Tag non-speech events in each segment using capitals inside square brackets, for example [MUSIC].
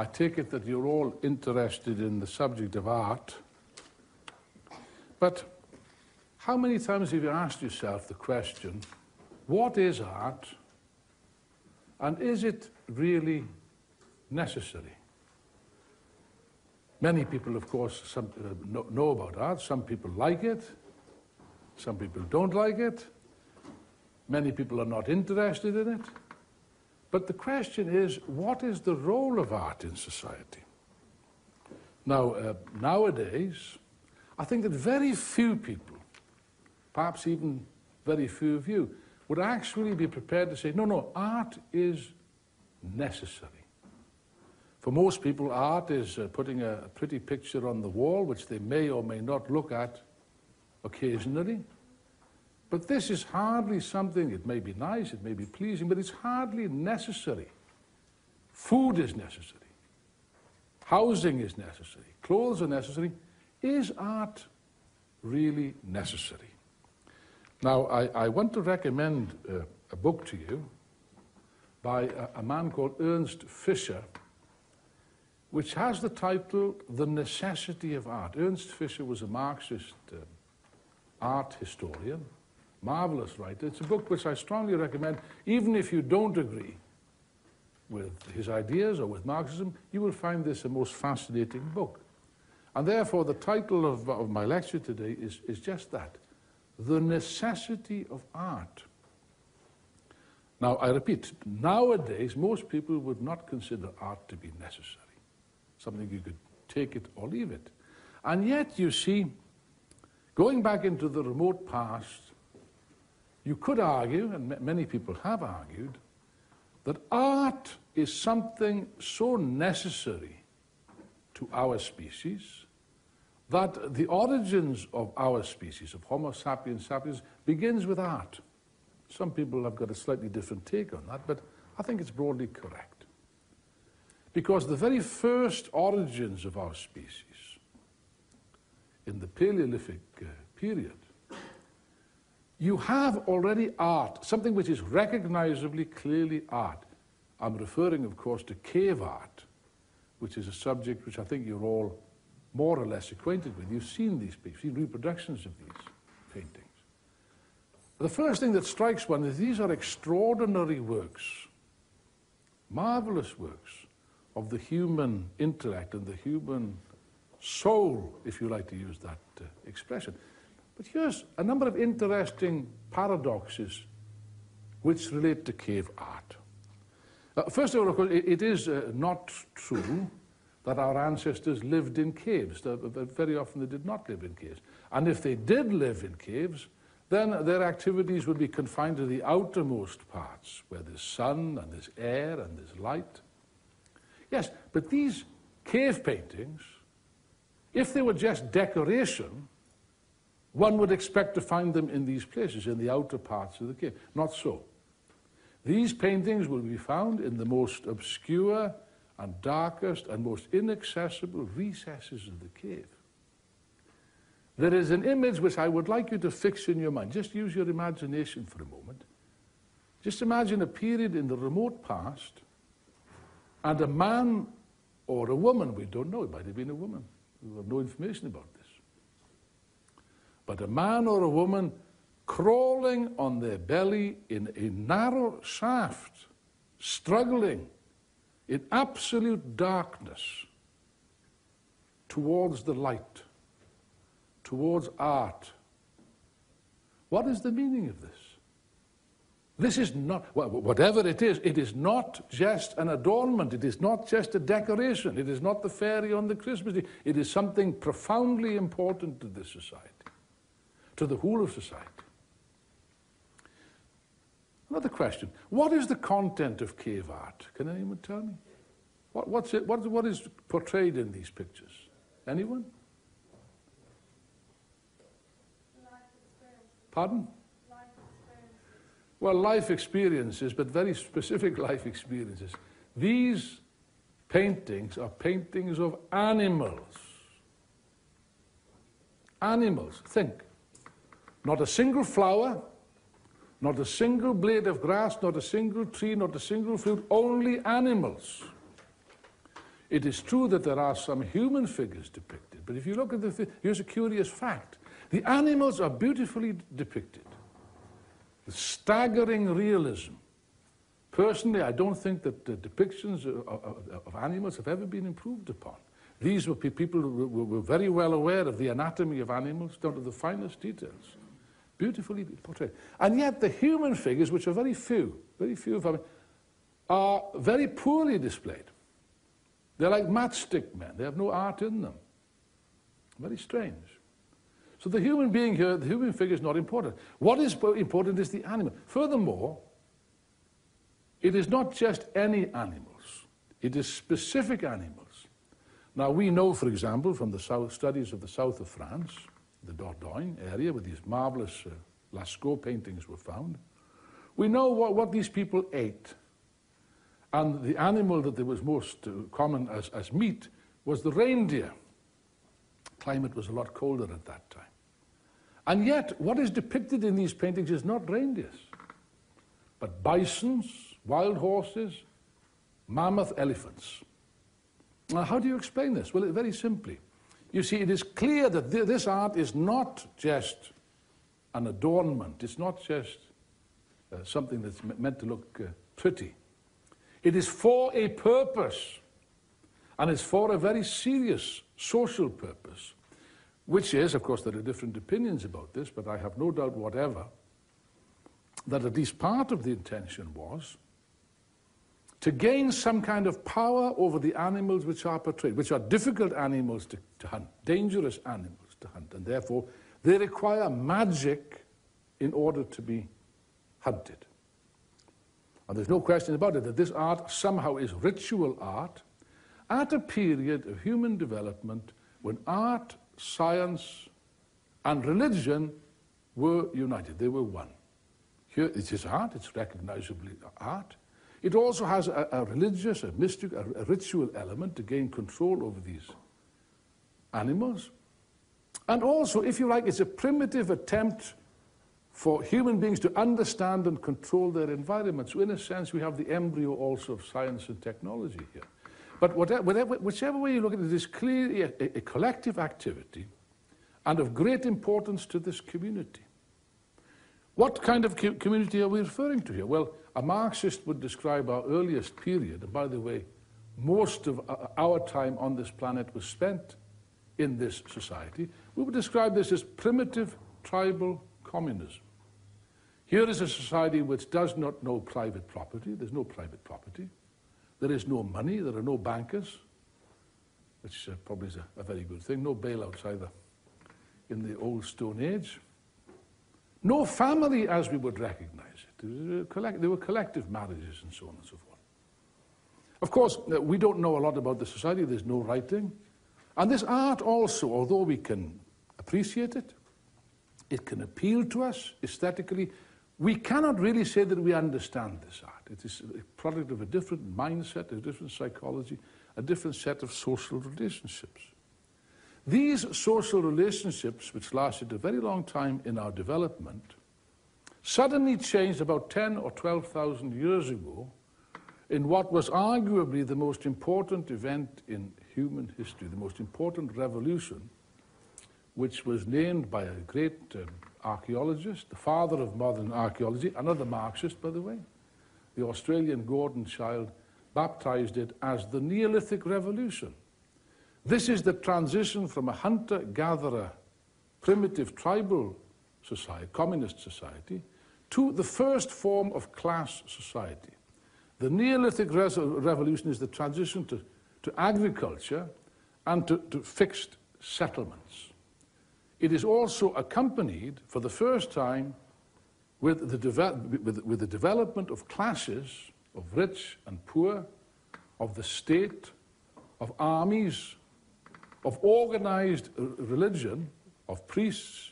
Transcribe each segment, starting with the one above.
I take it that you're all interested in the subject of art. But how many times have you asked yourself the question, what is art and is it really necessary? Many people, of course, some, uh, know, know about art. Some people like it. Some people don't like it. Many people are not interested in it. But the question is, what is the role of art in society? Now, uh, nowadays, I think that very few people, perhaps even very few of you, would actually be prepared to say, no, no, art is necessary. For most people, art is uh, putting a, a pretty picture on the wall, which they may or may not look at occasionally. But this is hardly something, it may be nice, it may be pleasing, but it's hardly necessary. Food is necessary. Housing is necessary. Clothes are necessary. Is art really necessary? Now, I, I want to recommend uh, a book to you by a, a man called Ernst Fischer, which has the title The Necessity of Art. Ernst Fischer was a Marxist uh, art historian marvelous writer. It's a book which I strongly recommend, even if you don't agree with his ideas or with Marxism, you will find this a most fascinating book. And therefore, the title of, of my lecture today is, is just that The Necessity of Art. Now, I repeat, nowadays, most people would not consider art to be necessary, something you could take it or leave it. And yet, you see, going back into the remote past, you could argue, and many people have argued, that art is something so necessary to our species that the origins of our species, of Homo sapiens sapiens, begins with art. Some people have got a slightly different take on that, but I think it's broadly correct. Because the very first origins of our species, in the Paleolithic uh, period, you have already art, something which is recognizably clearly art. I'm referring, of course, to cave art, which is a subject which I think you're all more or less acquainted with. You've seen these you've seen reproductions of these paintings. The first thing that strikes one is these are extraordinary works, marvelous works of the human intellect and the human soul, if you like to use that uh, expression. But here's a number of interesting paradoxes which relate to cave art. Uh, first of all, of course, it, it is uh, not true that our ancestors lived in caves. very often they did not live in caves. And if they did live in caves, then their activities would be confined to the outermost parts, where there's sun and there's air and there's light. Yes, but these cave paintings, if they were just decoration, one would expect to find them in these places, in the outer parts of the cave. Not so. These paintings will be found in the most obscure and darkest and most inaccessible recesses of the cave. There is an image which I would like you to fix in your mind. Just use your imagination for a moment. Just imagine a period in the remote past and a man or a woman, we don't know, it might have been a woman, we have no information about this but a man or a woman crawling on their belly in a narrow shaft, struggling in absolute darkness towards the light, towards art. What is the meaning of this? This is not, whatever it is, it is not just an adornment. It is not just a decoration. It is not the fairy on the Christmas tree. It is something profoundly important to this society to the whole of society. Another question. What is the content of cave art? Can anyone tell me? What, what's it, what, what is portrayed in these pictures? Anyone? Pardon? Well, life experiences, but very specific [LAUGHS] life experiences. These paintings are paintings of animals. Animals. Think. Not a single flower, not a single blade of grass, not a single tree, not a single fruit, only animals. It is true that there are some human figures depicted, but if you look at the, here's a curious fact. The animals are beautifully depicted with staggering realism. Personally, I don't think that the depictions of, of, of animals have ever been improved upon. These were people who were very well aware of the anatomy of animals down to the finest details. Beautifully portrayed. And yet the human figures, which are very few, very few of them, are very poorly displayed. They're like matchstick men. They have no art in them. Very strange. So the human being here, the human figure is not important. What is important is the animal. Furthermore, it is not just any animals. It is specific animals. Now we know, for example, from the south, studies of the south of France, the Dordogne area, where these marvelous uh, Lascaux paintings were found, we know what, what these people ate. And the animal that was most uh, common as, as meat was the reindeer. Climate was a lot colder at that time. And yet, what is depicted in these paintings is not reindeers, but bisons, wild horses, mammoth elephants. Now, how do you explain this? Well, very simply. You see, it is clear that th this art is not just an adornment, it's not just uh, something that's meant to look uh, pretty. It is for a purpose, and it's for a very serious social purpose, which is, of course, there are different opinions about this, but I have no doubt whatever that at least part of the intention was to gain some kind of power over the animals which are portrayed, which are difficult animals to, to hunt, dangerous animals to hunt, and therefore they require magic in order to be hunted. And there's no question about it that this art somehow is ritual art at a period of human development when art, science, and religion were united. They were one. Here it is art, it's recognizably art. It also has a, a religious, a mystic, a, a ritual element to gain control over these animals. And also, if you like, it's a primitive attempt for human beings to understand and control their environment. So in a sense, we have the embryo also of science and technology here. But whatever, whichever way you look at it, it is clearly a, a collective activity and of great importance to this community. What kind of community are we referring to here? Well, a Marxist would describe our earliest period, and by the way, most of our time on this planet was spent in this society. We would describe this as primitive tribal communism. Here is a society which does not know private property. There's no private property. There is no money. There are no bankers, which uh, probably is a, a, very good thing. No bailouts either in the old Stone Age. No family as we would recognize it. Collect, there were collective marriages and so on and so forth. Of course, uh, we don't know a lot about the society. There's no writing. And this art also, although we can appreciate it, it can appeal to us aesthetically, we cannot really say that we understand this art. It is a product of a different mindset, a different psychology, a different set of social relationships. These social relationships, which lasted a very long time in our development, suddenly changed about 10 or 12,000 years ago in what was arguably the most important event in human history, the most important revolution, which was named by a great um, archaeologist, the father of modern archaeology, another Marxist, by the way, the Australian Gordon Childe baptized it as the Neolithic Revolution. This is the transition from a hunter-gatherer, primitive tribal society, communist society, to the first form of class society. The Neolithic Revolution is the transition to, to agriculture and to, to fixed settlements. It is also accompanied for the first time with the, with, with the development of classes of rich and poor, of the state, of armies, of organized religion, of priests,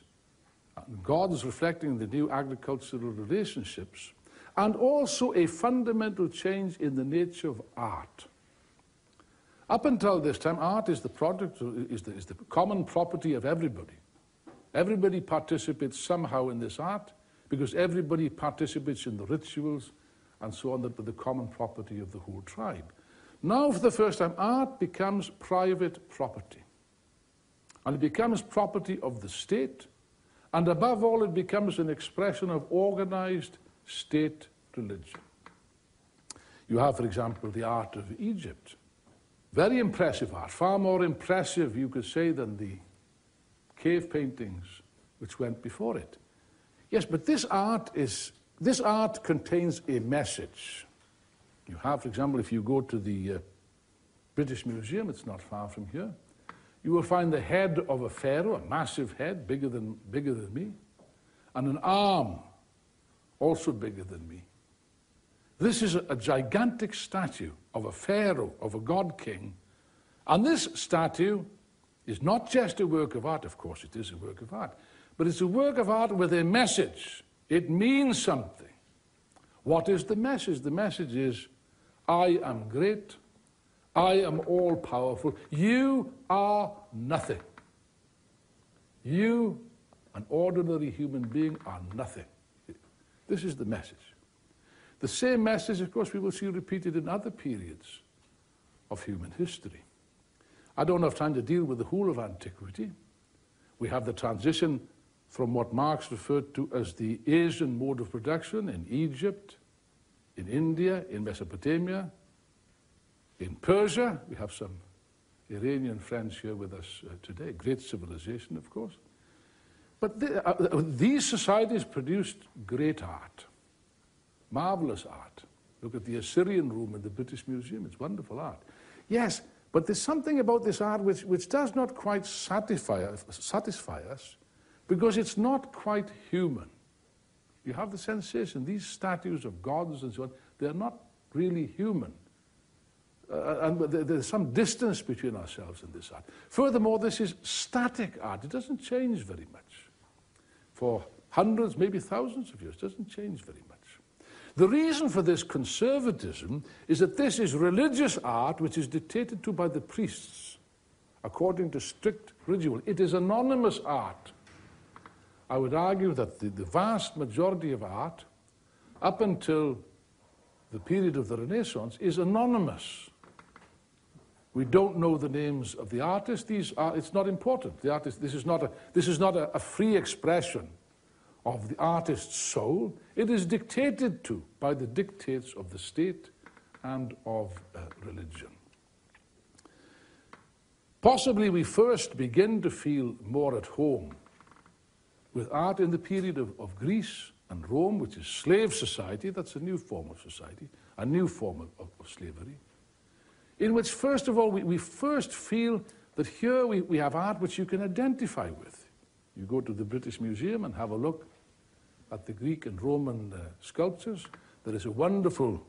gods reflecting the new agricultural relationships, and also a fundamental change in the nature of art. Up until this time, art is the product, is the, is the common property of everybody. Everybody participates somehow in this art because everybody participates in the rituals and so on that were the common property of the whole tribe. Now, for the first time, art becomes private property. And it becomes property of the state, and above all, it becomes an expression of organized state religion. You have, for example, the art of Egypt. Very impressive art, far more impressive, you could say, than the cave paintings which went before it. Yes, but this art is this art contains a message. You have, for example, if you go to the uh, British Museum, it's not far from here, you will find the head of a pharaoh, a massive head, bigger than, bigger than me, and an arm, also bigger than me. This is a, a gigantic statue of a pharaoh, of a god king. And this statue is not just a work of art, of course, it is a work of art, but it's a work of art with a message. It means something. What is the message? The message is I am great, I am all powerful, you are nothing. You, an ordinary human being, are nothing. This is the message. The same message, of course, we will see repeated in other periods of human history. I don't have time to deal with the whole of antiquity. We have the transition from what Marx referred to as the Asian mode of production in Egypt, in India, in Mesopotamia, in Persia. We have some Iranian friends here with us uh, today, great civilization, of course. But uh, uh, these societies produced great art, marvelous art. Look at the Assyrian room in the British Museum, it's wonderful art. Yes, but there's something about this art which, which does not quite satisfy satisfy us because it's not quite human. You have the sensation these statues of gods and so on, they're not really human. Uh, and there's some distance between ourselves and this art. Furthermore, this is static art. It doesn't change very much. For hundreds, maybe thousands of years, it doesn't change very much. The reason for this conservatism is that this is religious art which is dictated to by the priests according to strict ritual. It is anonymous art. I would argue that the, the vast majority of art, up until the period of the Renaissance, is anonymous. We don't know the names of the artists. These are, it's not important. The artist, this is not, a, this is not a, a free expression of the artist's soul. It is dictated to by the dictates of the state and of uh, religion. Possibly we first begin to feel more at home with art in the period of, of Greece and Rome, which is slave society, that's a new form of society, a new form of, of, of slavery, in which, first of all, we, we first feel that here we, we have art which you can identify with. You go to the British Museum and have a look at the Greek and Roman uh, sculptures. There is a wonderful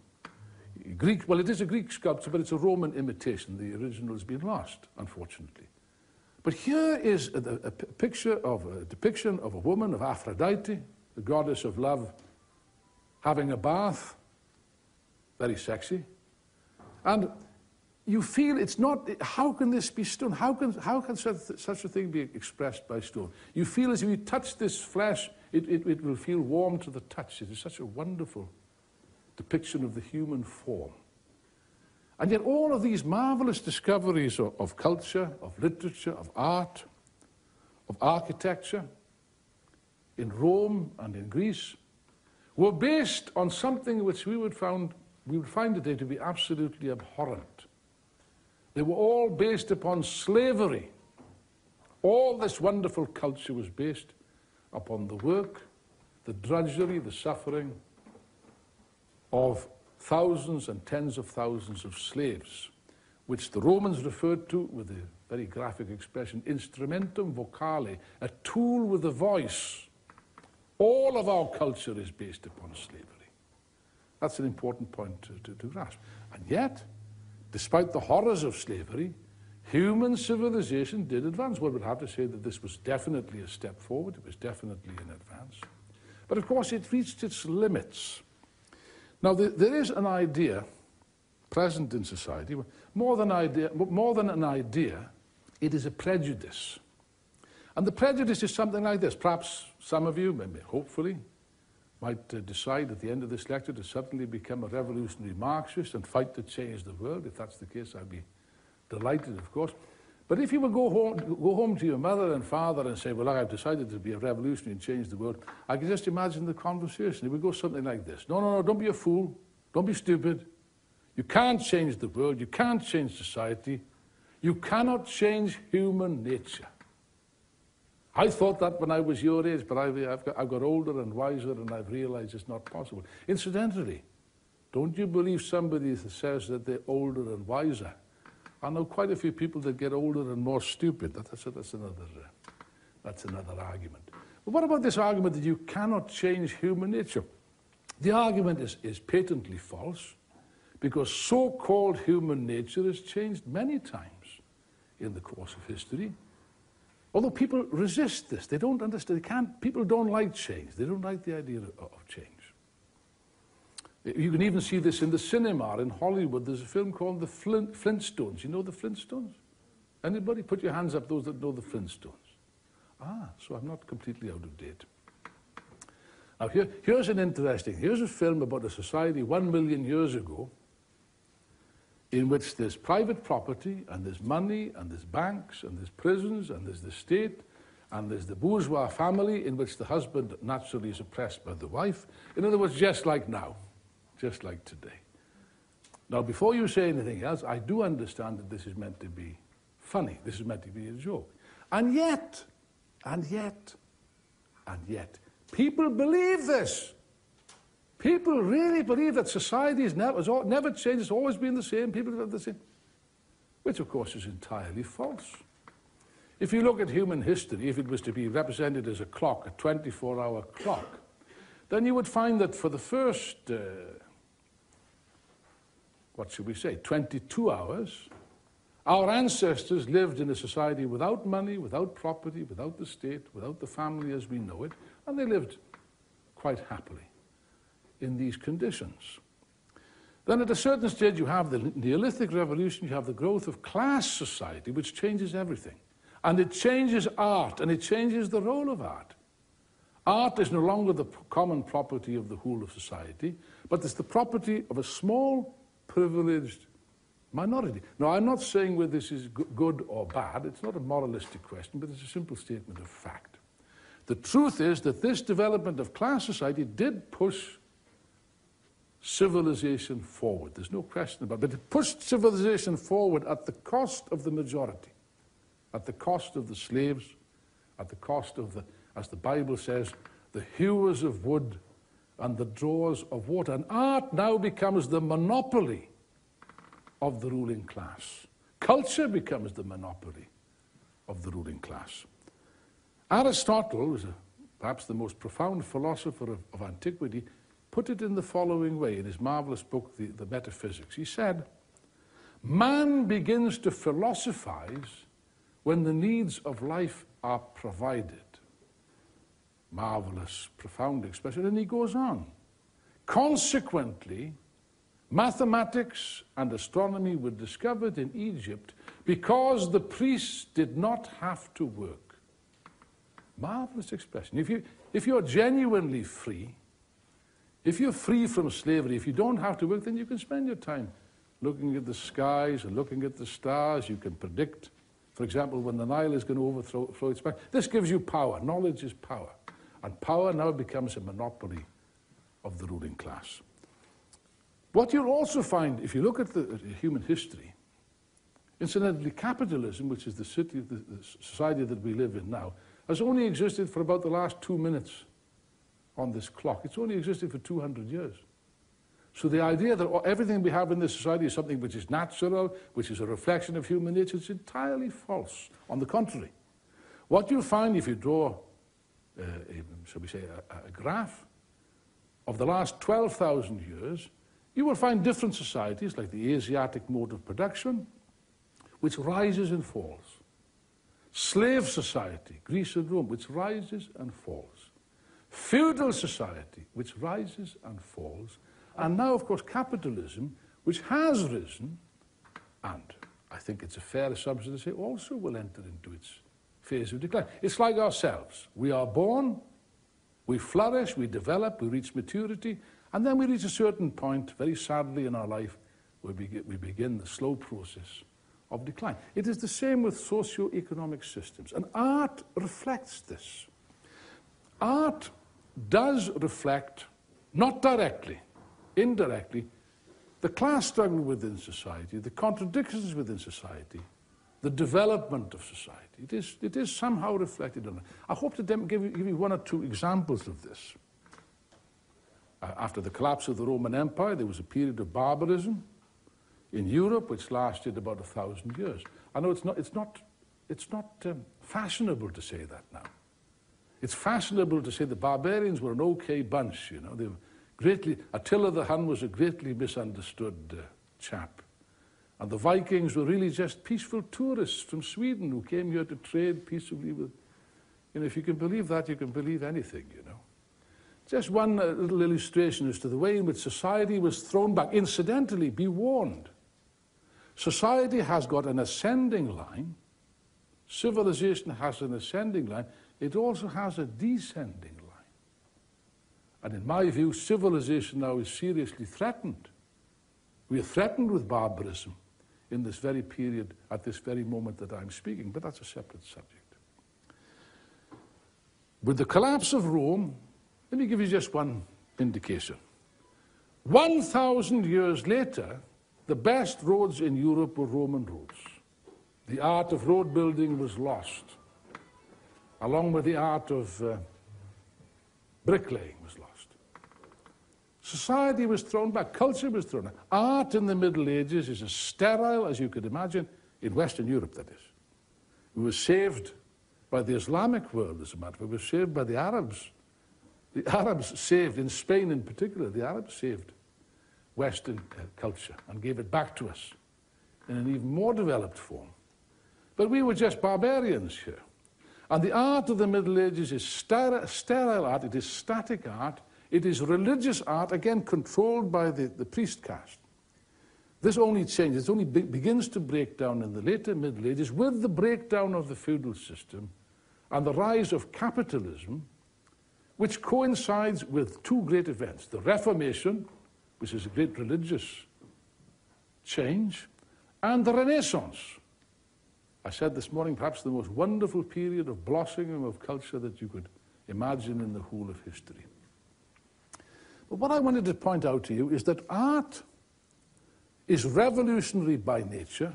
Greek, well, it is a Greek sculpture, but it's a Roman imitation. The original has been lost, unfortunately. But here is a, a, picture of a depiction of a woman, of Aphrodite, the goddess of love, having a bath. Very sexy. And you feel it's not, how can this be stone? How can, how can such, such a thing be expressed by stone? You feel as if you touch this flesh, it, it, it will feel warm to the touch. It is such a wonderful depiction of the human form. And yet, all of these marvelous discoveries of, of culture, of literature, of art, of architecture in Rome and in Greece were based on something which we would, found, we would find today to be absolutely abhorrent. They were all based upon slavery. All this wonderful culture was based upon the work, the drudgery, the suffering of thousands and tens of thousands of slaves, which the Romans referred to with a very graphic expression, instrumentum vocale, a tool with a voice. All of our culture is based upon slavery. That's an important point to, to, to grasp. And yet, despite the horrors of slavery, human civilization did advance. One would have to say that this was definitely a step forward, it was definitely an advance. But of course, it reached its limits. Now, the, there is an idea present in society, more than, idea, more than an idea, it is a prejudice. And the prejudice is something like this. Perhaps some of you, maybe hopefully, might uh, decide at the end of this lecture to suddenly become a revolutionary Marxist and fight to change the world. If that's the case, I'd be delighted, of course. But if you would go home, go home to your mother and father and say, well, I've decided to be a revolutionary and change the world, I can just imagine the conversation. It would go something like this. No, no, no, don't be a fool. Don't be stupid. You can't change the world. You can't change society. You cannot change human nature. I thought that when I was your age, but I've, I've, got, I've got older and wiser and I've realized it's not possible. Incidentally, don't you believe somebody that says that they're older and wiser? I know quite a few people that get older and more stupid. That's, that's, another, uh, that's another argument. But what about this argument that you cannot change human nature? The argument is, is patently false because so-called human nature has changed many times in the course of history. Although people resist this, they don't understand, they can't, people don't like change. They don't like the idea of, of change. You can even see this in the cinema in Hollywood. There's a film called The Flint, Flintstones. You know the Flintstones? Anybody? Put your hands up, those that know the Flintstones. Ah, so I'm not completely out of date. Now, here, here's an interesting, here's a film about a society one million years ago in which there's private property and there's money and there's banks and there's prisons and there's the state and there's the bourgeois family in which the husband naturally is oppressed by the wife. In other words, just like now, just like today. Now, before you say anything else, I do understand that this is meant to be funny. This is meant to be a joke. And yet, and yet, and yet, people believe this. People really believe that society has never, has never changed, it's always been the same, people have the same, which of course is entirely false. If you look at human history, if it was to be represented as a clock, a 24-hour clock, then you would find that for the first, uh, what should we say, 22 hours, our ancestors lived in a society without money, without property, without the state, without the family as we know it, and they lived quite happily in these conditions. Then at a certain stage you have the Neolithic Revolution, you have the growth of class society, which changes everything. And it changes art, and it changes the role of art. Art is no longer the common property of the whole of society, but it's the property of a small, privileged minority. Now, I'm not saying whether this is good or bad. It's not a moralistic question, but it's a simple statement of fact. The truth is that this development of class society did push civilization forward. There's no question about it. But it pushed civilization forward at the cost of the majority, at the cost of the slaves, at the cost of the, as the Bible says, the hewers of wood and the drawers of water. And art now becomes the monopoly of the ruling class. Culture becomes the monopoly of the ruling class. Aristotle was a, perhaps the most profound philosopher of, of antiquity put it in the following way in his marvelous book, the, the Metaphysics. He said, Man begins to philosophize when the needs of life are provided. Marvelous, profound expression. And he goes on. Consequently, mathematics and astronomy were discovered in Egypt because the priests did not have to work. Marvelous expression. If, you, if you're genuinely free, if you're free from slavery, if you don't have to work, then you can spend your time looking at the skies and looking at the stars. You can predict, for example, when the Nile is going to overflow its banks. This gives you power. Knowledge is power. And power now becomes a monopoly of the ruling class. What you'll also find, if you look at the at human history, incidentally, capitalism, which is the, city, the, the society that we live in now, has only existed for about the last two minutes on this clock. It's only existed for 200 years. So the idea that everything we have in this society is something which is natural, which is a reflection of human nature, is entirely false. On the contrary, what you'll find if you draw, uh, a, shall we say, a, a graph of the last 12,000 years, you will find different societies, like the Asiatic mode of production, which rises and falls. Slave society, Greece and Rome, which rises and falls feudal society, which rises and falls, and now, of course, capitalism, which has risen, and I think it's a fair assumption to say also will enter into its phase of decline. It's like ourselves. We are born, we flourish, we develop, we reach maturity, and then we reach a certain point, very sadly in our life, where we, we begin the slow process of decline. It is the same with socio-economic systems, and art reflects this. Art does reflect, not directly, indirectly, the class struggle within society, the contradictions within society, the development of society. It is, it is somehow reflected on it. I hope to give you, give you one or two examples of this. Uh, after the collapse of the Roman Empire, there was a period of barbarism in Europe which lasted about a thousand years. I know it's not, it's not, it's not um, fashionable to say that now. It's fashionable to say the barbarians were an okay bunch, you know. They were greatly, Attila the Hun was a greatly misunderstood uh, chap. And the Vikings were really just peaceful tourists from Sweden who came here to trade peaceably with. You know, if you can believe that, you can believe anything, you know. Just one uh, little illustration as to the way in which society was thrown back. Incidentally, be warned. Society has got an ascending line. Civilization has an ascending line. It also has a descending line. And in my view, civilization now is seriously threatened. We are threatened with barbarism in this very period, at this very moment that I'm speaking, but that's a separate subject. With the collapse of Rome, let me give you just one indication. 1,000 years later, the best roads in Europe were Roman roads. The art of road building was lost, along with the art of uh, bricklaying was lost. Society was thrown back, culture was thrown back. Art in the Middle Ages is as sterile as you could imagine, in Western Europe, that is. We were saved by the Islamic world, as a matter of fact. We were saved by the Arabs. The Arabs saved, in Spain in particular, the Arabs saved Western culture and gave it back to us in an even more developed form. But we were just barbarians here. And the art of the Middle Ages is sterile art, it is static art, it is religious art, again controlled by the, the priest caste. This only changes, it only be begins to break down in the later Middle Ages with the breakdown of the feudal system and the rise of capitalism, which coincides with two great events the Reformation, which is a great religious change, and the Renaissance. I said this morning, perhaps the most wonderful period of blossoming of culture that you could imagine in the whole of history. But what I wanted to point out to you is that art is revolutionary by nature.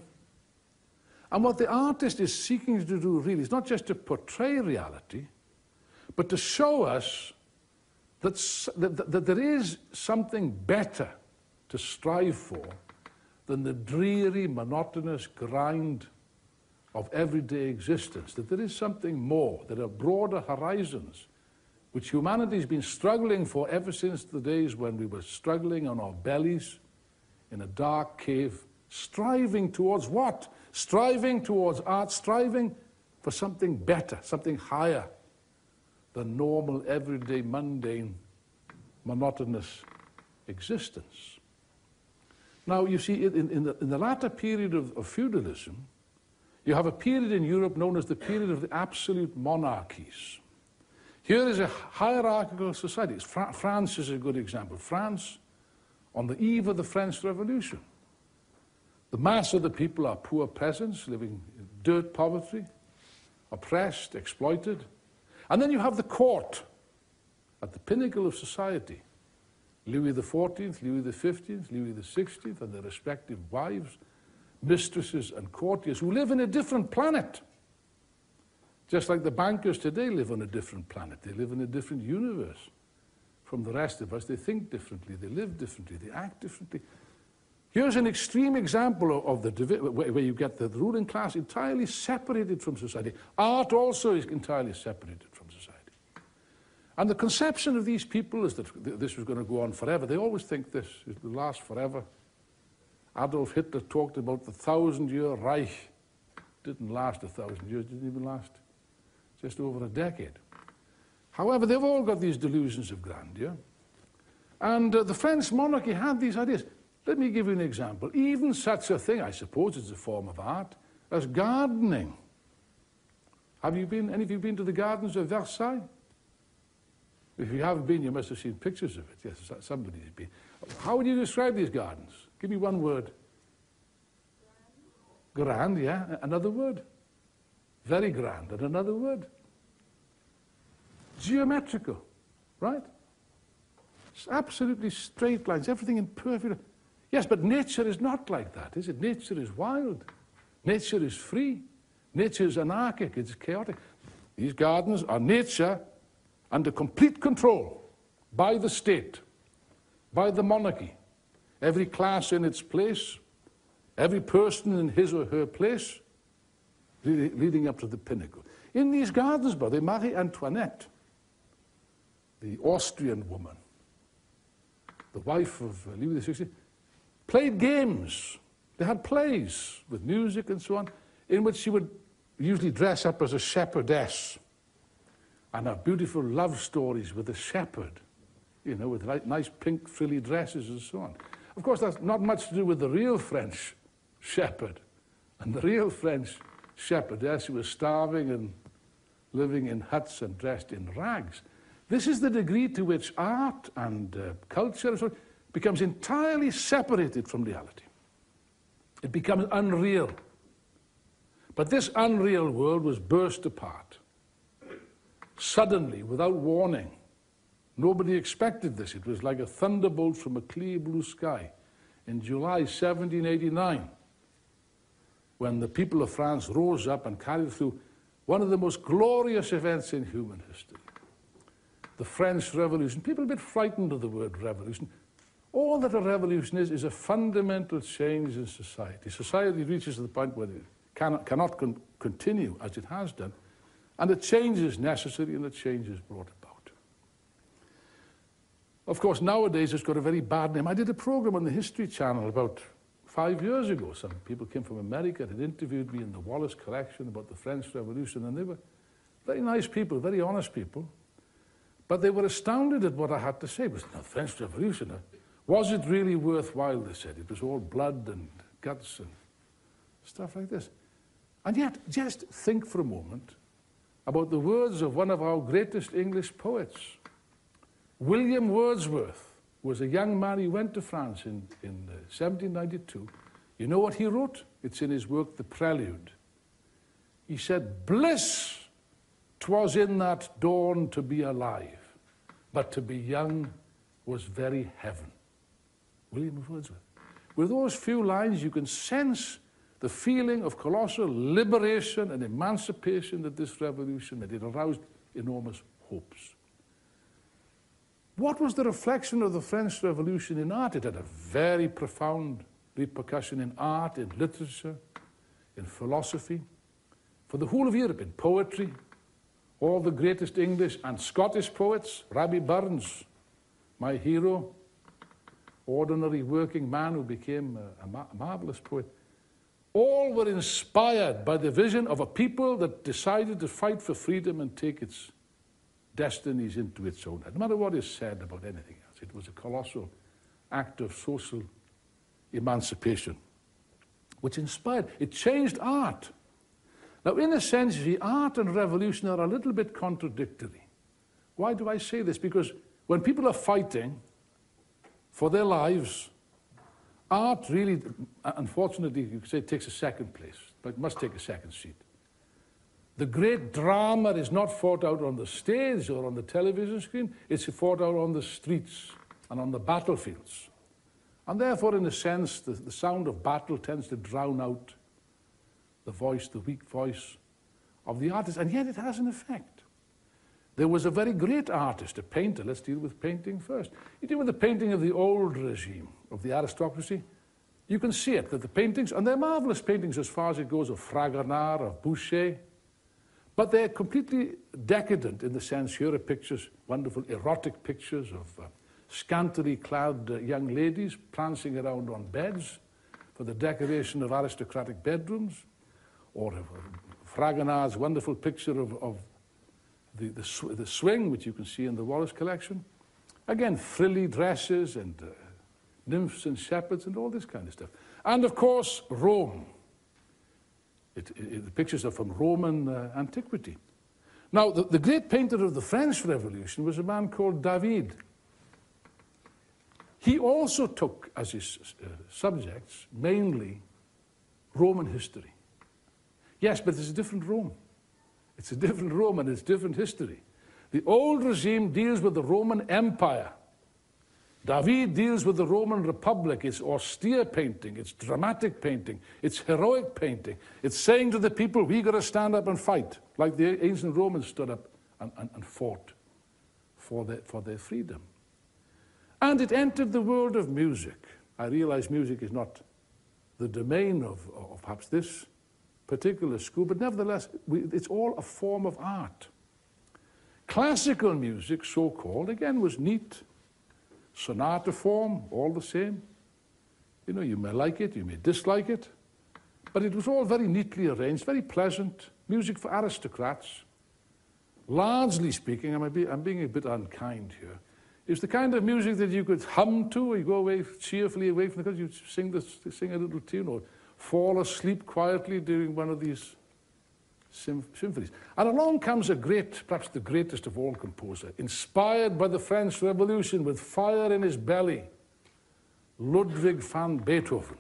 And what the artist is seeking to do really is not just to portray reality, but to show us that, that, that there is something better to strive for than the dreary, monotonous grind of everyday existence, that there is something more, there are broader horizons which humanity has been struggling for ever since the days when we were struggling on our bellies in a dark cave, striving towards what? Striving towards art, striving for something better, something higher than normal, everyday, mundane, monotonous existence. Now, you see, in, in, the, in the latter period of, of feudalism, you have a period in Europe known as the period of the absolute monarchies. Here is a hierarchical society. Fra France is a good example. France, on the eve of the French Revolution, the mass of the people are poor peasants living in dirt poverty, oppressed, exploited. And then you have the court at the pinnacle of society. Louis XIV, Louis XV, Louis XVI, and their respective wives, mistresses, and courtiers who live in a different planet. Just like the bankers today live on a different planet, they live in a different universe from the rest of us. They think differently, they live differently, they act differently. Here's an extreme example of the where you get the ruling class entirely separated from society. Art also is entirely separated. And the conception of these people is that this was going to go on forever. They always think this will last forever. Adolf Hitler talked about the thousand-year Reich. It didn't last a thousand years, it didn't even last just over a decade. However, they've all got these delusions of grandeur. And uh, the French monarchy had these ideas. Let me give you an example. Even such a thing, I suppose, is a form of art, as gardening. Have you been, any of you been to the gardens of Versailles? If you haven't been, you must have seen pictures of it. Yes, somebody's been. How would you describe these gardens? Give me one word. Grand, yeah. Another word. Very grand. And another word. Geometrical, right? It's absolutely straight lines, everything in perfect. Yes, but nature is not like that, is it? Nature is wild. Nature is free. Nature is anarchic. It's chaotic. These gardens are nature under complete control by the state, by the monarchy. Every class in its place, every person in his or her place, leading up to the pinnacle. In these gardens, brother, Marie Antoinette, the Austrian woman, the wife of Louis XVI, played games. They had plays with music and so on, in which she would usually dress up as a shepherdess and have beautiful love stories with a shepherd, you know, with nice pink frilly dresses and so on. Of course, that's not much to do with the real French shepherd. And the real French shepherdess who was starving and living in huts and dressed in rags. This is the degree to which art and uh, culture so becomes entirely separated from reality. It becomes unreal. But this unreal world was burst apart. Suddenly, without warning. Nobody expected this. It was like a thunderbolt from a clear blue sky in July 1789 when the people of France rose up and carried through one of the most glorious events in human history the French Revolution. People are a bit frightened of the word revolution. All that a revolution is, is a fundamental change in society. Society reaches the point where it cannot, cannot con continue as it has done, and the change is necessary and the change is brought about. Of course, nowadays it's got a very bad name. I did a program on the History Channel about five years ago. Some people came from America and interviewed me in the Wallace collection about the French Revolution, and they were very nice people, very honest people. But they were astounded at what I had to say. It was the French Revolution. Was it really worthwhile, they said. It was all blood and guts and stuff like this. And yet, just think for a moment about the words of one of our greatest English poets. William Wordsworth was a young man, he went to France in, in 1792. Uh, you know what he wrote? It's in his work, The Prelude. He said, Bliss 'twas in that dawn to be alive, but to be young was very heaven. William Wordsworth. With those few lines, you can sense the feeling of colossal liberation and emancipation that this revolution had. It aroused enormous hopes. What was the reflection of the French Revolution in art? It had a very profound repercussion in art, in literature, in philosophy, for the whole of Europe, in poetry. All the greatest English and Scottish poets, Rabbie Burns, my hero, ordinary working man who became a, a marvelous poet, all were inspired by the vision of a people that decided to fight for freedom and take its destinies into its own hands. No matter what is said about anything else, it was a colossal act of social emancipation, which inspired, it changed art. Now, in a sense, the art and revolution are a little bit contradictory. Why do I say this? Because when people are fighting for their lives, art really, unfortunately, you could say, takes a second place, but it must take a second seat. The great drama is not fought out on the stage or on the television screen, it's fought out on the streets and on the battlefields. And therefore, in a sense, the, the sound of battle tends to drown out the voice, the weak voice of the artist, and yet it has an effect. There was a very great artist, a painter. Let's deal with painting first. You deal with the painting of the old regime, of the aristocracy. You can see it, that the paintings, and they're marvelous paintings as far as it goes, of Fragonard, of Boucher, but they're completely decadent in the sense here are pictures, wonderful erotic pictures of uh, scantily clad uh, young ladies prancing around on beds for the decoration of aristocratic bedrooms, or uh, Fragonard's wonderful picture of, of the, the, sw the, swing, which you can see in the Wallace collection. Again, frilly dresses and uh, nymphs and shepherds and all this kind of stuff. And of course, Rome. It, it, the pictures are from Roman uh, antiquity. Now, the, the great painter of the French Revolution was a man called David. He also took as his uh, subjects mainly Roman history. Yes, but it's a different Rome. It's a different Rome and it's different history. The old regime deals with the Roman Empire. David deals with the Roman Republic. It's austere painting, it's dramatic painting, it's heroic painting. It's saying to the people, we got to stand up and fight, like the ancient Romans stood up and, and, and fought for their, for their freedom. And it entered the world of music. I realize music is not the domain of, of perhaps this particular school, but nevertheless, we, it's all a form of art. Classical music, so called, again, was neat. Sonata form, all the same. You know, you may like it, you may dislike it, but it was all very neatly arranged, very pleasant. Music for aristocrats. Largely speaking, I'm, be, I'm being a bit unkind here. It's the kind of music that you could hum to, or you go away cheerfully away from the country, you sing, this, sing a little tune, or fall asleep quietly during one of these symphonies. And along comes a great, perhaps the greatest of all composer, inspired by the French Revolution with fire in his belly, Ludwig van Beethoven.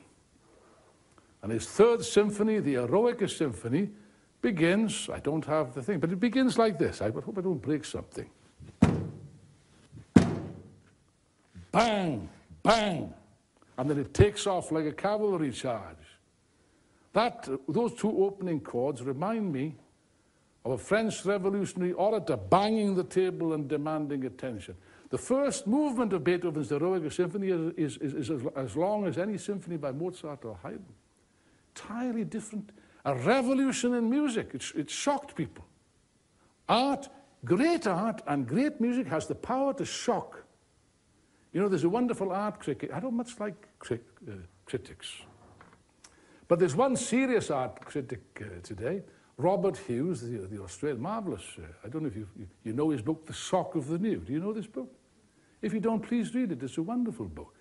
And his third symphony, the Eroica Symphony, begins, I don't have the thing, but it begins like this. I hope I don't break something. Bang, bang. And then it takes off like a cavalry charge. That, those two opening chords remind me of a French revolutionary orator banging the table and demanding attention. The first movement of Beethoven's Eroica Symphony is, is, is, as, as long as any symphony by Mozart or Haydn. Entirely different. A revolution in music. It, it shocked people. Art, great art and great music has the power to shock. You know, there's a wonderful art critic. I don't much like cri uh, critics. But there's one serious art critic uh, today, Robert Hughes, the, the Australian, marvellous. Uh, I don't know if you, you, know his book, The Shock of the New. Do you know this book? If you don't, please read it. It's a wonderful book.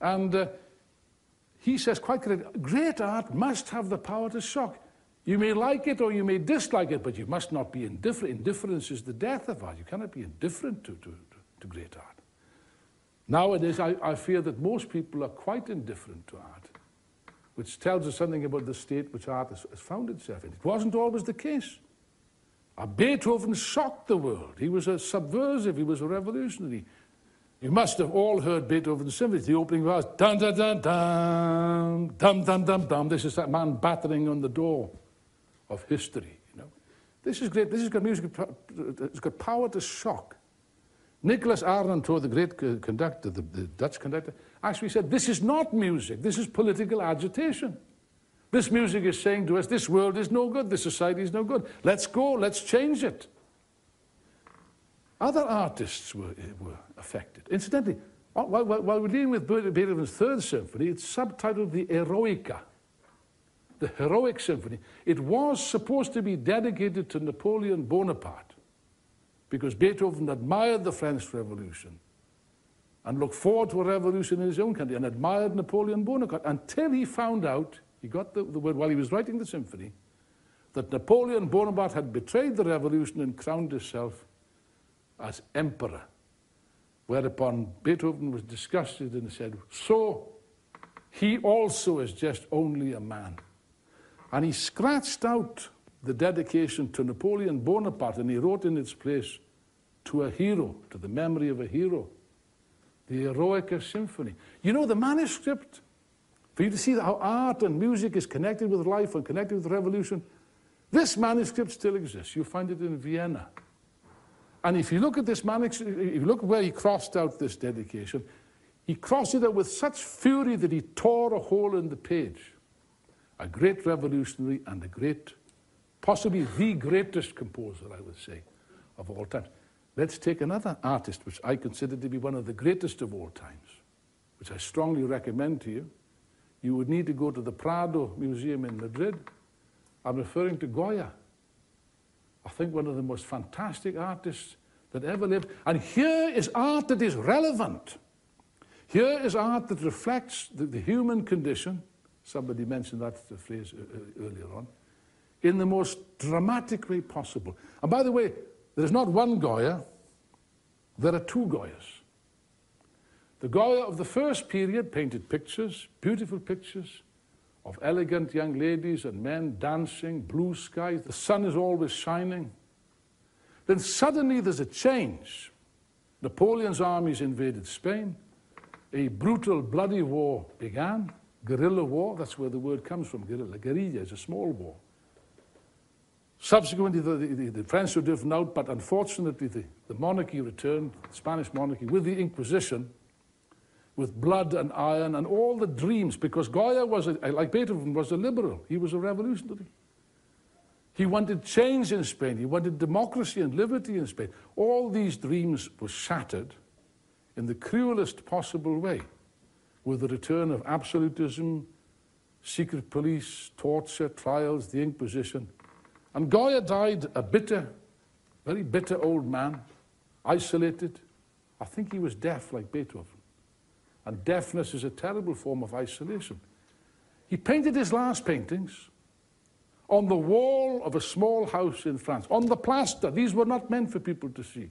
And uh, he says quite correctly, great art must have the power to shock. You may like it or you may dislike it, but you must not be indifferent. Indifference is the death of art. You cannot be indifferent to, to, to great art. Nowadays, I, I fear that most people are quite indifferent to art which tells us something about the state which art has, found itself in. It wasn't always the case. Uh, Beethoven shocked the world. He was a subversive, he was a revolutionary. You must have all heard Beethoven's symphonies. The opening was dun dun dun dun dum dum dum dum. This is that man battering on the door of history. You know, this is great. This has got music. It's got power to shock. Nicholas Harnoncourt, the great conductor, the, the Dutch conductor, actually said, this is not music, this is political agitation. This music is saying to us, this world is no good, this society is no good. Let's go, let's change it. Other artists were, eh, were affected. Incidentally, while, while, while we're dealing with Beethoven's Third Symphony, it's subtitled the Eroica, the Heroic Symphony. It was supposed to be dedicated to Napoleon Bonaparte because Beethoven admired the French Revolution and looked forward to a revolution in his own country and admired Napoleon Bonaparte until he found out, he got the, the word while he was writing the symphony, that Napoleon Bonaparte had betrayed the revolution and crowned himself as emperor. Whereupon Beethoven was disgusted and said, So he also is just only a man. And he scratched out the dedication to Napoleon Bonaparte and he wrote in its place, to a hero, to the memory of a hero. The Eroica Symphony. You know, the manuscript, for you to see how art and music is connected with life and connected with revolution, this manuscript still exists. You'll find it in Vienna. And if you look at this manuscript, if you look where he crossed out this dedication, he crossed it out with such fury that he tore a hole in the page. A great revolutionary and a great, possibly the greatest composer, I would say, of all time. Let's take another artist, which I consider to be one of the greatest of all times, which I strongly recommend to you. You would need to go to the Prado Museum in Madrid. I'm referring to Goya. I think one of the most fantastic artists that ever lived. And here is art that is relevant. Here is art that reflects the, the human condition Somebody mentioned that phrase uh, uh, earlier on. In the most dramatic way possible. And by the way, there is not one Goya, there are two Goyas. The Goya of the first period painted pictures, beautiful pictures, of elegant young ladies and men dancing, blue skies, the sun is always shining. Then suddenly there's a change. Napoleon's armies invaded Spain. A brutal, bloody war began. Guerrilla war, that's where the word comes from, guerrilla. Guerrilla is a small war. Subsequently, the, the, the French were driven out, but unfortunately, the, the monarchy returned, the Spanish monarchy, with the Inquisition, with blood and iron and all the dreams, because Goya was, a, like Beethoven, was a liberal. He was a revolutionary. He wanted change in Spain. He wanted democracy and liberty in Spain. All these dreams were shattered in the cruelest possible way with the return of absolutism, secret police, torture, trials, the Inquisition. And Goya died a bitter, very bitter old man, isolated. I think he was deaf like Beethoven. And deafness is a terrible form of isolation. He painted his last paintings on the wall of a small house in France, on the plaster. These were not meant for people to see.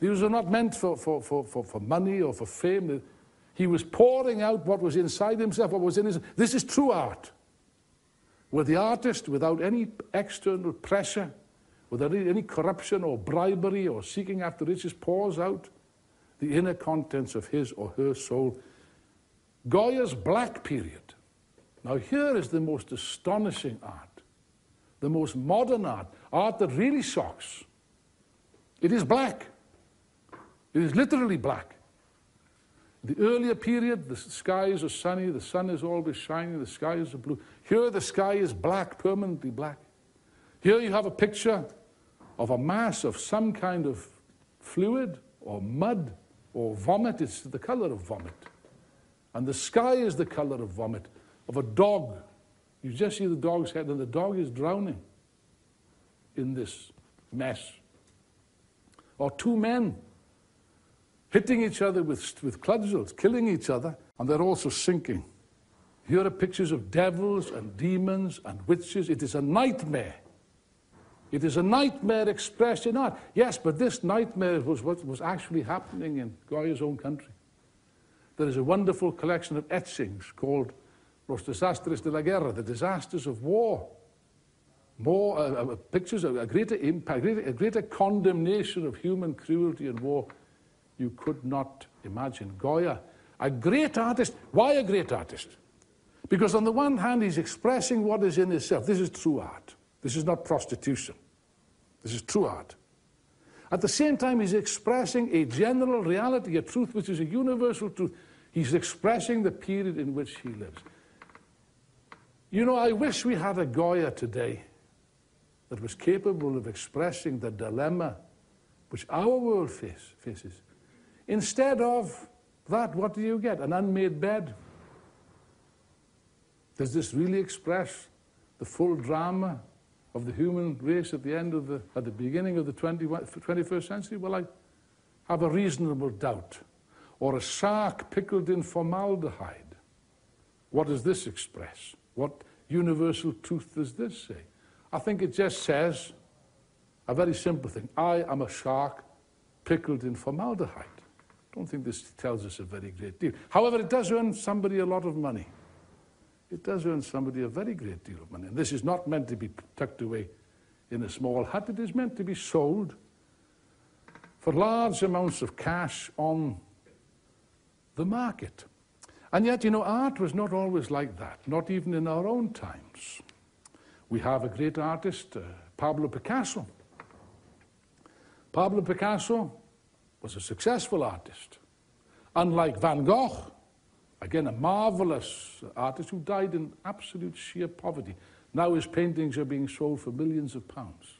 These were not meant for, for, for, for, for money or for fame. He was pouring out what was inside himself, what was in his. This is true art. Where the artist, without any external pressure, without any corruption or bribery or seeking after riches, pours out the inner contents of his or her soul. Goya's black period. Now, here is the most astonishing art, the most modern art, art that really shocks. It is black. It is literally black. The earlier period, the skies are sunny, the sun is always shining, the skies are blue. Here, the sky is black, permanently black. Here, you have a picture of a mass of some kind of fluid or mud or vomit, it's the color of vomit. And the sky is the color of vomit, of a dog. You just see the dog's head, and the dog is drowning in this mess. Or two men hitting each other with, with cudgels, killing each other, and they're also sinking. Here are pictures of devils and demons and witches. It is a nightmare. It is a nightmare expressed in art. Yes, but this nightmare was what was actually happening in Goya's own country. There is a wonderful collection of etchings called Los Desastres de la Guerra, the disasters of war. More uh, uh, pictures of a greater impact, a greater, a greater condemnation of human cruelty and war you could not imagine. Goya, a great artist. Why a great artist? Because on the one hand, he's expressing what is in himself. This is true art. This is not prostitution. This is true art. At the same time, he's expressing a general reality, a truth which is a universal truth. He's expressing the period in which he lives. You know, I wish we had a Goya today that was capable of expressing the dilemma which our world face, faces. Instead of that, what do you get? An unmade bed? Does this really express the full drama of the human race at the end of the, at the beginning of the 20, 21st century? Well, I have a reasonable doubt. Or a shark pickled in formaldehyde. What does this express? What universal truth does this say? I think it just says a very simple thing. I am a shark pickled in formaldehyde. I don't think this tells us a very great deal. However, it does earn somebody a lot of money it does earn somebody a very great deal of money. And this is not meant to be tucked away in a small hut. It is meant to be sold for large amounts of cash on the market. And yet, you know, art was not always like that, not even in our own times. We have a great artist, uh, Pablo Picasso. Pablo Picasso was a successful artist. Unlike Van Gogh, Again, a marvelous artist who died in absolute sheer poverty. Now his paintings are being sold for millions of pounds.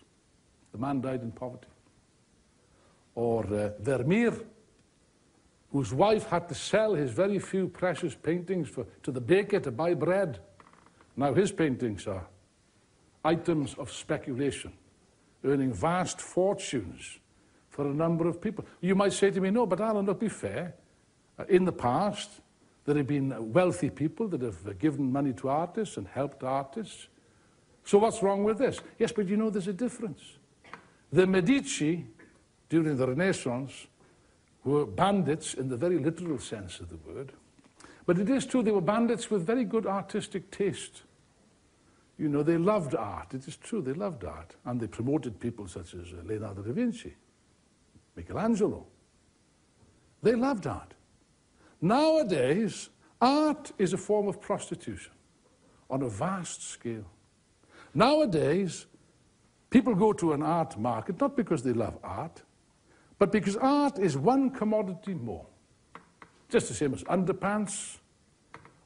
The man died in poverty. Or uh, Vermeer, whose wife had to sell his very few precious paintings for, to the baker to buy bread. Now his paintings are items of speculation, earning vast fortunes for a number of people. You might say to me, no, but Alan, look, be fair. Uh, in the past, There have been wealthy people that have given money to artists and helped artists. So what's wrong with this? Yes, but you know there's a difference. The Medici, during the Renaissance, were bandits in the very literal sense of the word. But it is true they were bandits with very good artistic taste. You know, they loved art. It is true, they loved art. And they promoted people such as uh, Leonardo da Vinci, Michelangelo. They loved art. Nowadays, art is a form of prostitution on a vast scale. Nowadays, people go to an art market not because they love art, but because art is one commodity more. Just the same as underpants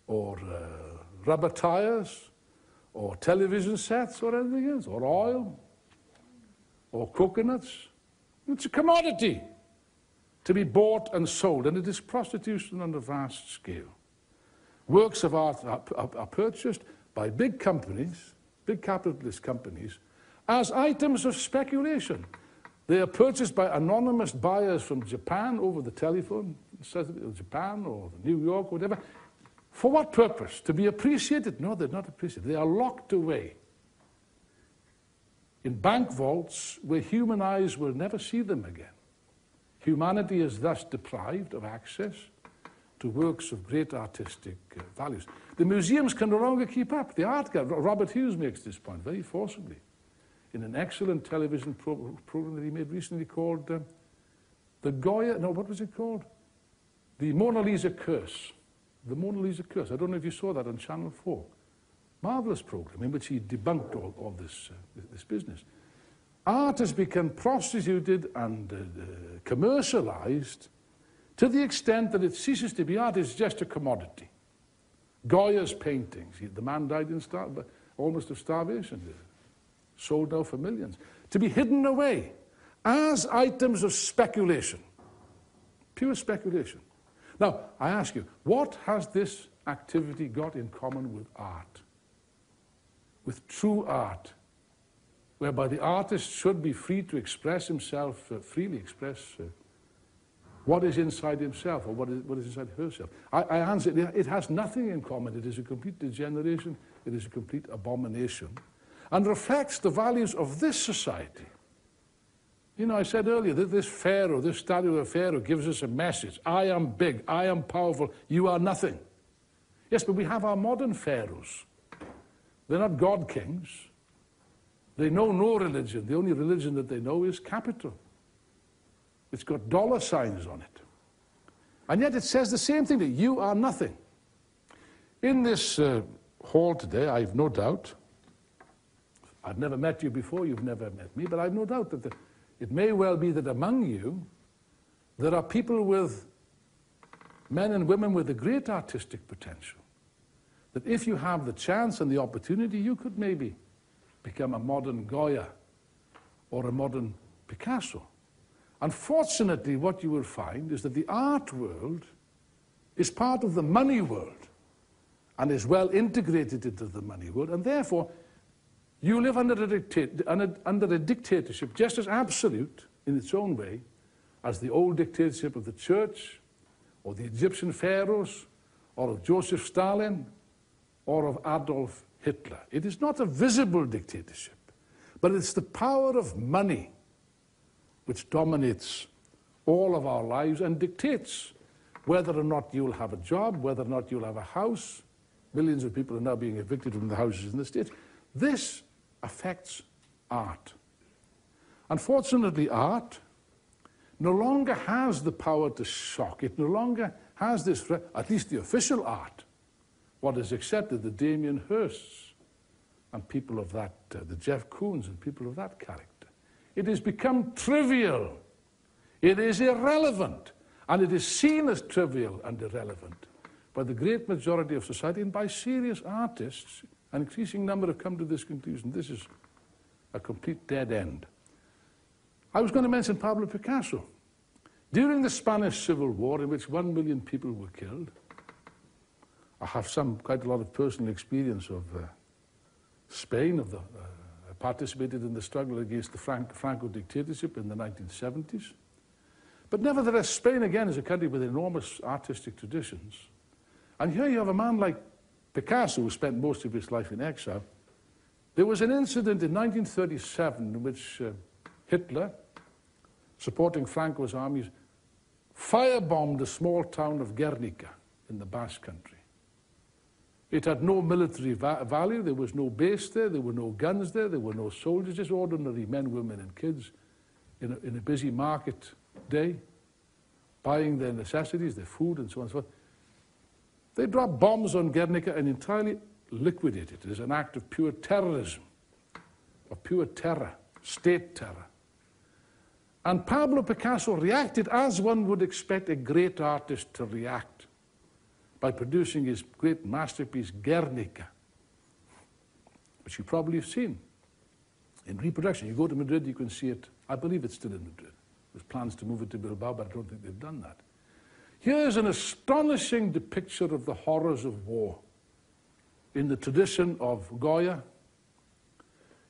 or uh, rubber tires or television sets or anything else, or oil or coconuts. It's a commodity to be bought and sold, and it is prostitution on a vast scale. Works of art are, are, are purchased by big companies, big capitalist companies, as items of speculation. They are purchased by anonymous buyers from Japan over the telephone, uh, Japan or New York, or whatever. For what purpose? To be appreciated? No, they're not appreciated. They are locked away in bank vaults where human eyes will never see them again. Humanity is thus deprived of access to works of great artistic uh, values. The museums can no longer keep up. The art gallery, Robert Hughes makes this point very forcibly in an excellent television pro program that he made recently called uh, The Goya, no, what was it called? The Mona Lisa Curse. The Mona Lisa Curse. I don't know if you saw that on Channel 4. Marvelous program in which he debunked all, all this, uh, this business. Art has become prostituted and uh, uh, commercialized to the extent that it ceases to be art, it's just a commodity. Goya's paintings, he, the man died in star- almost of starvation, sold now for millions, to be hidden away as items of speculation, pure speculation. Now, I ask you, what has this activity got in common with art? With true art? whereby the artist should be free to express himself, uh, freely express uh, what is inside himself or what is, what is inside herself. I, I answer, it has nothing in common. It is a complete degeneration, it is a complete abomination, and reflects the values of this society. You know, I said earlier that this Pharaoh, this statue of Pharaoh, gives us a message I am big, I am powerful, you are nothing. Yes, but we have our modern pharaohs. They're not god kings. They know no religion. The only religion that they know is capital. It's got dollar signs on it. And yet it says the same thing that you are nothing. In this uh, hall today, I have no doubt, I've never met you before, you've never met me, but I've no doubt that the, it may well be that among you, there are people with, men and women with a great artistic potential. That if you have the chance and the opportunity, you could maybe become a modern Goya or a modern Picasso. Unfortunately, what you will find is that the art world is part of the money world and is well integrated into the money world, and therefore you live under a, under a dictatorship just as absolute in its own way as the old dictatorship of the church or the Egyptian pharaohs or of Joseph Stalin or of Adolf Hitler. It is not a visible dictatorship, but it's the power of money which dominates all of our lives and dictates whether or not you'll have a job, whether or not you'll have a house. Millions of people are now being evicted from the houses in the States. This affects art. Unfortunately, art no longer has the power to shock. It no longer has this, at least the official art, what is accepted, the Damien Hirsts and people of that, uh, the Jeff Koons and people of that character. It has become trivial. It is irrelevant. And it is seen as trivial and irrelevant by the great majority of society and by serious artists. An increasing number have come to this conclusion. This is a complete dead end. I was going to mention Pablo Picasso. During the Spanish Civil War, in which one million people were killed, I have some quite a lot of personal experience of uh, Spain. Of the, uh, I participated in the struggle against the Frank, Franco dictatorship in the 1970s. But nevertheless, Spain again is a country with enormous artistic traditions. And here you have a man like Picasso, who spent most of his life in exile. There was an incident in 1937 in which uh, Hitler, supporting Franco's armies, firebombed the small town of Guernica in the Basque country. It had no military va value, there was no base there, there were no guns there, there were no soldiers, just ordinary men, women, and kids in a, in a busy market day, buying their necessities, their food, and so on and so forth. They dropped bombs on Guernica and entirely liquidated it as an act of pure terrorism, of pure terror, state terror. And Pablo Picasso reacted as one would expect a great artist to react by producing his great masterpiece, Guernica, which you probably have seen in reproduction. You go to Madrid, you can see it. I believe it's still in Madrid. There's plans to move it to Bilbao, but I don't think they've done that. Here's an astonishing depiction of the horrors of war in the tradition of Goya.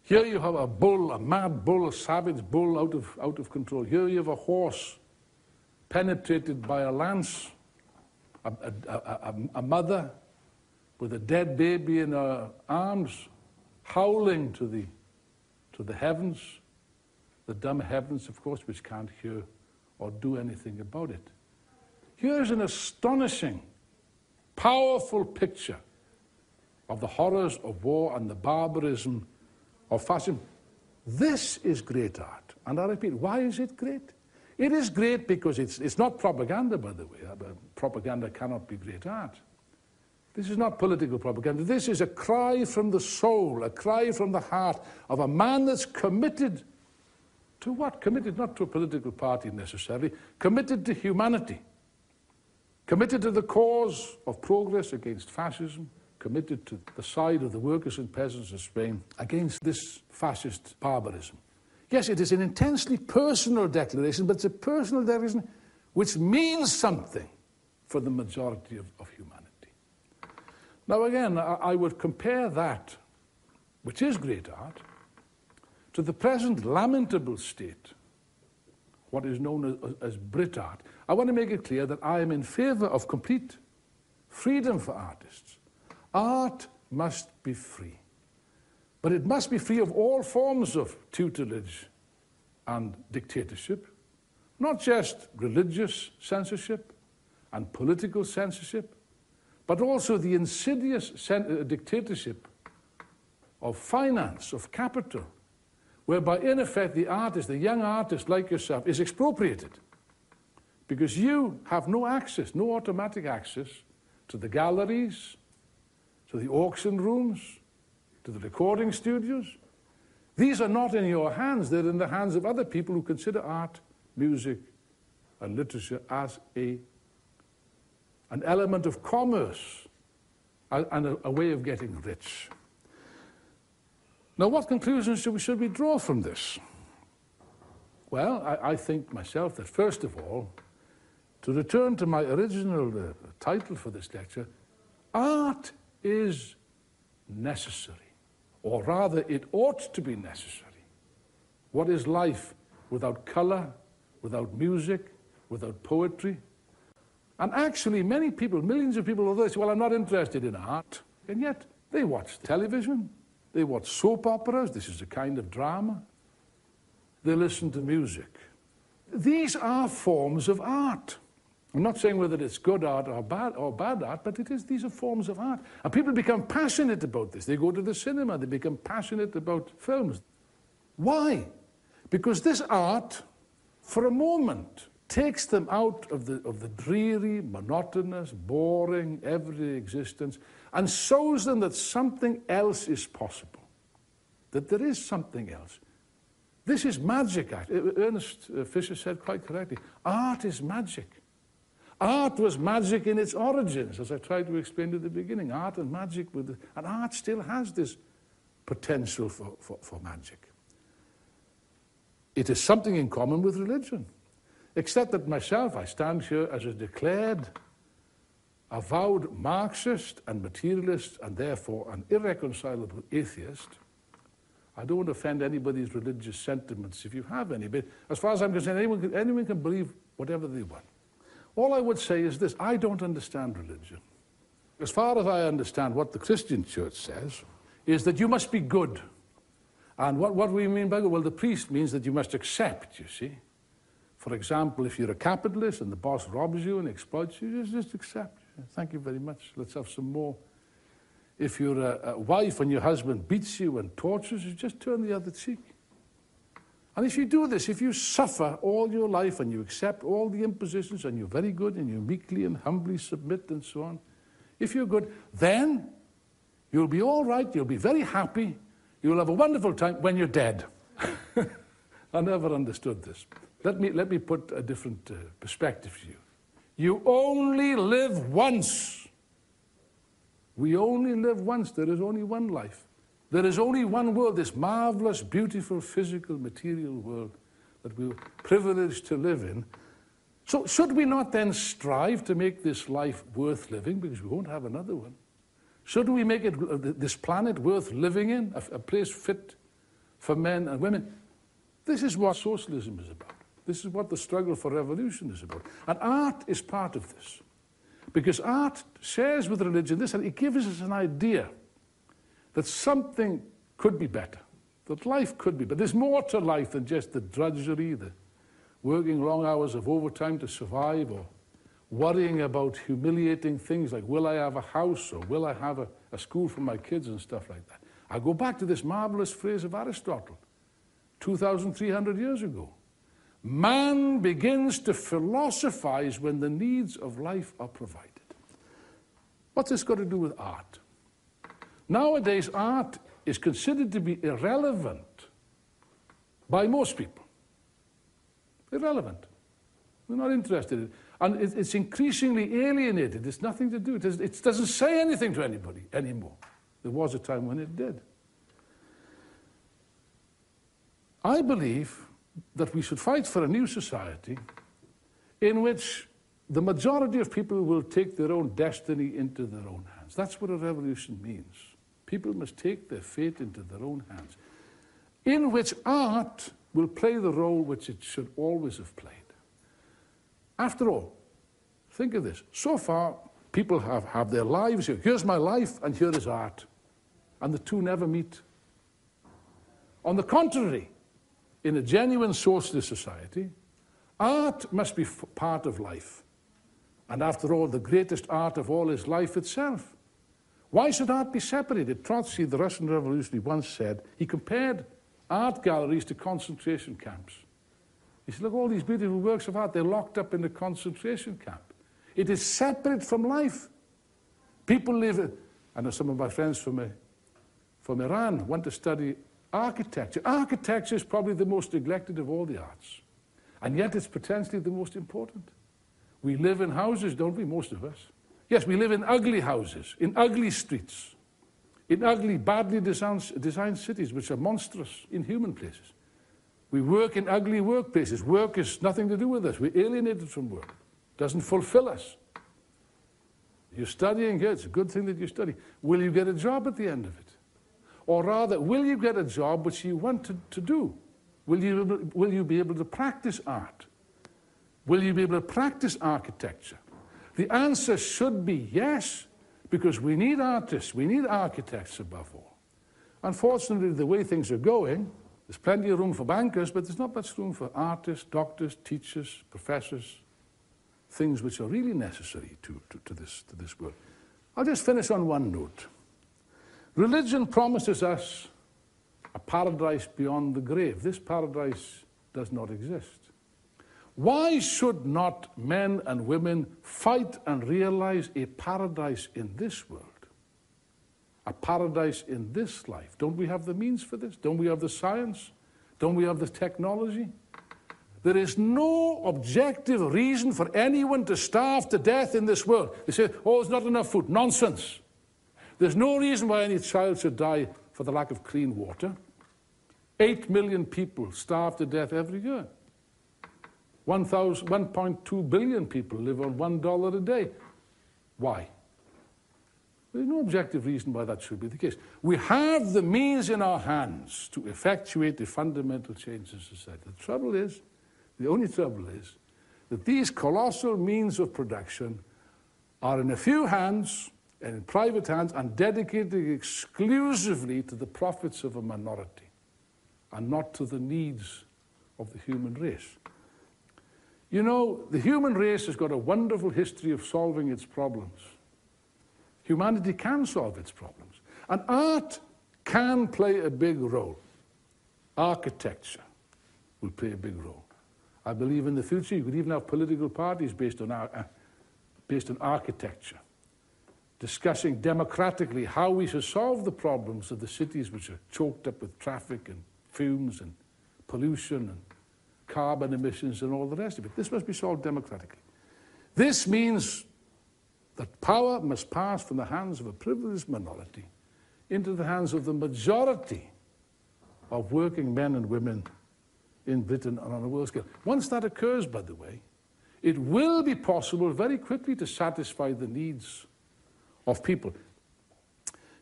Here you have a bull, a mad bull, a savage bull out of, out of control. Here you have a horse penetrated by a lance, a, a, a, a mother with a dead baby in her arms, howling to the, to the heavens, the dumb heavens, of course, which can't hear or do anything about it. Here's an astonishing, powerful picture of the horrors of war and the barbarism of fascism. This is great art. And I repeat, why is it great? It is great because it's, it's not propaganda, by the way. Uh, propaganda cannot be great art. This is not political propaganda. This is a cry from the soul, a cry from the heart of a man that's committed to what? Committed not to a political party necessarily, committed to humanity, committed to the cause of progress against fascism, committed to the side of the workers and peasants of Spain against this fascist barbarism. Yes, it is an intensely personal declaration, but it's a personal declaration which means something for the majority of, of humanity. Now, again, I, I would compare that, which is great art, to the present lamentable state, what is known as, as Brit art. I want to make it clear that I am in favor of complete freedom for artists. Art must be free. But it must be free of all forms of tutelage and dictatorship, not just religious censorship and political censorship, but also the insidious uh, dictatorship of finance, of capital, whereby in effect the artist, the young artist like yourself, is expropriated because you have no access, no automatic access to the galleries, to the auction rooms, to the recording studios. These are not in your hands, they're in the hands of other people who consider art, music, and literature as a, an element of commerce and a, a way of getting rich. Now, what conclusions should we, should we draw from this? Well, I, I, think myself that first of all, to return to my original uh, title for this lecture, art is necessary, or rather, it ought to be necessary. What is life without color, without music, without poetry? And actually, many people, millions of people, although they say, well, I'm not interested in art, and yet they watch television, they watch soap operas, this is a kind of drama, they listen to music. These are forms of art. I'm not saying whether it's good art or bad, or bad art, but it is, these are forms of art. And people become passionate about this. They go to the cinema, they become passionate about films. Why? Because this art, for a moment, takes them out of the, of the dreary, monotonous, boring, everyday existence and shows them that something else is possible, that there is something else. This is magic. Art. Ernst Fischer said quite correctly art is magic. Art was magic in its origins, as I tried to explain at the beginning. Art and magic, with the, and art still has this potential for, for, for magic. It is something in common with religion, except that myself, I stand here as a declared, avowed Marxist and materialist, and therefore an irreconcilable atheist. I don't want to offend anybody's religious sentiments if you have any, but as far as I'm concerned, anyone anyone can believe whatever they want. All I would say is this I don't understand religion. as far as I understand what the Christian church says, is that you must be good. And what, what do we mean by good? Well, the priest means that you must accept, you see. For example, if you're a capitalist and the boss robs you and exploits you, just, just accept. Thank you very much. Let's have some more. If you're a, a wife and your husband beats you and tortures you, just turn the other cheek. And if you do this, if you suffer all your life and you accept all the impositions and you're very good and you meekly and humbly submit and so on, if you're good, then you'll be all right, you'll be very happy, you'll have a wonderful time when you're dead. [LAUGHS] I never understood this. Let me, let me put a different uh, perspective to you. You only live once. We only live once. There is only one life. There is only one world, this marvelous, beautiful, physical, material world that we're privileged to live in. So, should we not then strive to make this life worth living because we won't have another one? Should we make it, uh, this planet worth living in, a, a place fit for men and women? This is what socialism is about. This is what the struggle for revolution is about. And art is part of this. Because art shares with religion this, and it gives us an idea that something could be better, that life could be better. There's more to life than just the drudgery, the working long hours of overtime to survive, or worrying about humiliating things like will I have a house or will I have a, a school for my kids and stuff like that. I go back to this marvelous phrase of Aristotle, 2,300 years ago. Man begins to philosophize when the needs of life are provided. What's this got to do with art? Nowadays, art is considered to be irrelevant by most people. Irrelevant. We're not interested in it. And it's increasingly alienated. It's nothing to do. It doesn't say anything to anybody anymore. There was a time when it did. I believe that we should fight for a new society in which the majority of people will take their own destiny into their own hands. That's what a revolution means. People must take their fate into their own hands, in which art will play the role which it should always have played. After all, think of this. So far, people have, have their lives here. Here's my life, and here is art. And the two never meet. On the contrary, in a genuine socialist society, art must be part of life. And after all, the greatest art of all is life itself. Why should art be separated? Trotsky, the Russian revolutionary, once said, he compared art galleries to concentration camps. He said, look, all these beautiful works of art, they're locked up in a concentration camp. It is separate from life. People live, I know some of my friends from, uh, from Iran want to study architecture. Architecture is probably the most neglected of all the arts. And yet it's potentially the most important. We live in houses, don't we, most of us? Yes, we live in ugly houses, in ugly streets, in ugly, badly designed, designed cities, which are monstrous, inhuman places. We work in ugly workplaces. Work has nothing to do with us. We're alienated from work. It doesn't fulfill us. You're studying here. It's a good thing that you study. Will you get a job at the end of it? Or rather, will you get a job which you want to, to do? Will you, will you be able to practice art? Will you be able to practice architecture? The answer should be yes, because we need artists, we need architects above all. Unfortunately, the way things are going, there's plenty of room for bankers, but there's not much room for artists, doctors, teachers, professors, things which are really necessary to, to, to, this, to this world. I'll just finish on one note. Religion promises us a paradise beyond the grave. This paradise does not exist. Why should not men and women fight and realize a paradise in this world? A paradise in this life? Don't we have the means for this? Don't we have the science? Don't we have the technology? There is no objective reason for anyone to starve to death in this world. They say, oh, there's not enough food. Nonsense. There's no reason why any child should die for the lack of clean water. Eight million people starve to death every year. 1.2 billion people live on $1 a day. Why? There's no objective reason why that should be the case. We have the means in our hands to effectuate the fundamental change in society. The trouble is, the only trouble is, that these colossal means of production are in a few hands and in private hands and dedicated exclusively to the profits of a minority and not to the needs of the human race. You know, the human race has got a wonderful history of solving its problems. Humanity can solve its problems. And art can play a big role. Architecture will play a big role. I believe in the future you could even have political parties based on, uh, based on architecture, discussing democratically how we should solve the problems of the cities which are choked up with traffic and fumes and pollution and carbon emissions and all the rest of it. This must be solved democratically. This means that power must pass from the hands of a privileged minority into the hands of the majority of working men and women in Britain and on a world scale. Once that occurs, by the way, it will be possible very quickly to satisfy the needs of people.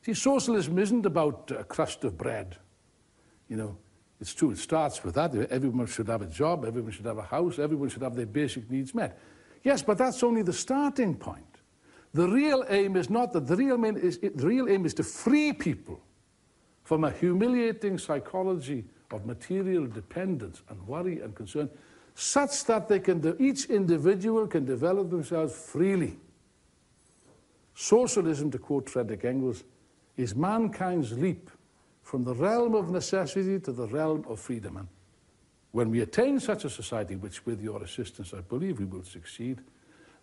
See, socialism isn't about a crust of bread. You know, it's true, it starts with that. Everyone should have a job, everyone should have a house, everyone should have their basic needs met. Yes, but that's only the starting point. The real aim is not that. The real aim is, the real aim is to free people from a humiliating psychology of material dependence and worry and concern, such that they can, do, each individual can develop themselves freely. Socialism, to quote Frederick Engels, is mankind's leap from the realm of necessity to the realm of freedom. And when we attain such a society, which with your assistance I believe we will succeed,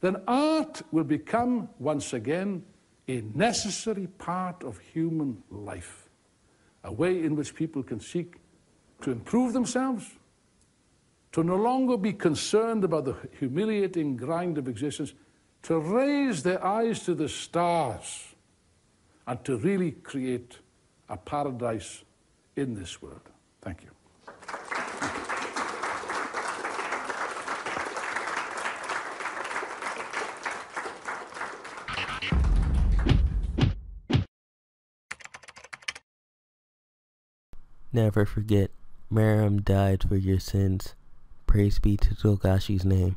then art will become once again a necessary part of human life, a way in which people can seek to improve themselves, to no longer be concerned about the humiliating grind of existence, to raise their eyes to the stars, and to really create a paradise in this world. Thank you. Never forget, Miriam died for your sins. Praise be to Togashi's name.